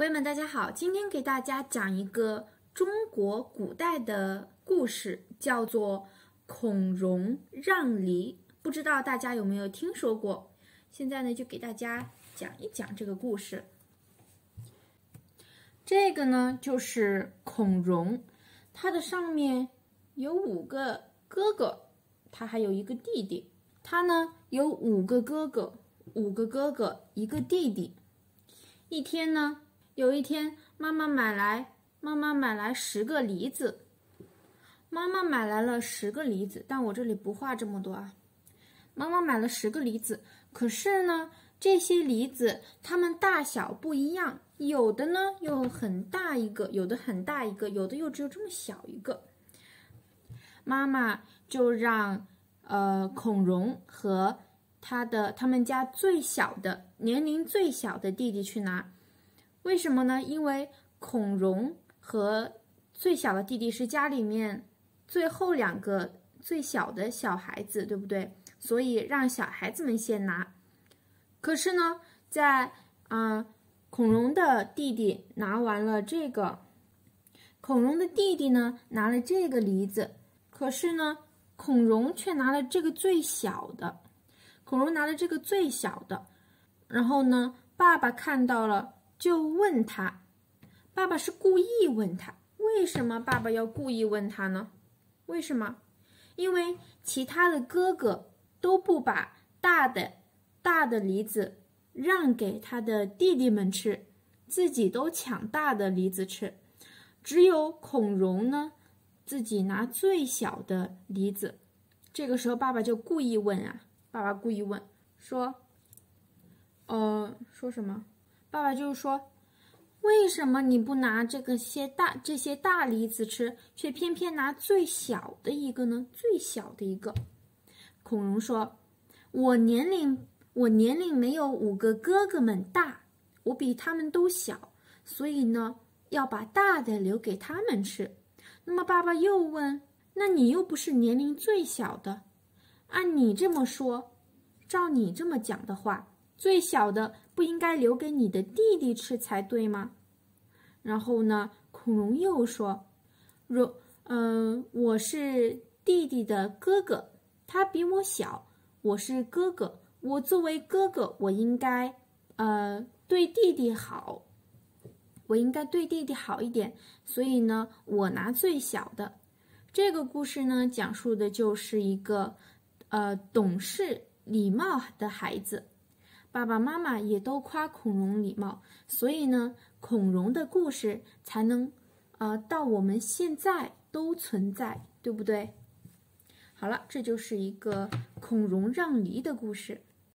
朋友们，大家好！今天给大家讲一个中国古代的故事，叫做“孔融让梨”。不知道大家有没有听说过？现在呢，就给大家讲一讲这个故事。这个呢，就是孔融，他的上面有五个哥哥，他还有一个弟弟。他呢有五个哥哥，五个哥哥，一个弟弟。一天呢。有一天，妈妈买来，妈妈买来十个梨子。妈妈买来了十个梨子，但我这里不画这么多啊。妈妈买了十个梨子，可是呢，这些梨子它们大小不一样，有的呢又很大一个，有的很大一个，有的又只有这么小一个。妈妈就让呃孔融和他的他们家最小的年龄最小的弟弟去拿。为什么呢？因为孔融和最小的弟弟是家里面最后两个最小的小孩子，对不对？所以让小孩子们先拿。可是呢，在啊，孔融的弟弟拿完了这个，孔融的弟弟呢拿了这个梨子，可是呢，孔融却拿了这个最小的。孔融拿了这个最小的，然后呢，爸爸看到了。就问他，爸爸是故意问他，为什么爸爸要故意问他呢？为什么？因为其他的哥哥都不把大的大的梨子让给他的弟弟们吃，自己都抢大的梨子吃，只有孔融呢，自己拿最小的梨子。这个时候，爸爸就故意问啊，爸爸故意问说，呃，说什么？爸爸就说：“为什么你不拿这个些大这些大梨子吃，却偏偏拿最小的一个呢？最小的一个。”孔融说：“我年龄我年龄没有五个哥哥们大，我比他们都小，所以呢，要把大的留给他们吃。”那么爸爸又问：“那你又不是年龄最小的，按你这么说，照你这么讲的话。”最小的不应该留给你的弟弟吃才对吗？然后呢，孔融又说：“若嗯，我是弟弟的哥哥，他比我小，我是哥哥，我作为哥哥，我应该呃对弟弟好，我应该对弟弟好一点。所以呢，我拿最小的。这个故事呢，讲述的就是一个呃懂事、礼貌的孩子。”爸爸妈妈也都夸孔融礼貌，所以呢，孔融的故事才能，呃，到我们现在都存在，对不对？好了，这就是一个孔融让梨的故事。